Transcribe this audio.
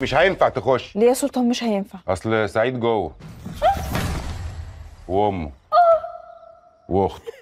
مش هينفع تخش. ليه يا سلطان؟ مش هينفع. أصل سعيد جوه. آه. وأمه. آه. وأخته.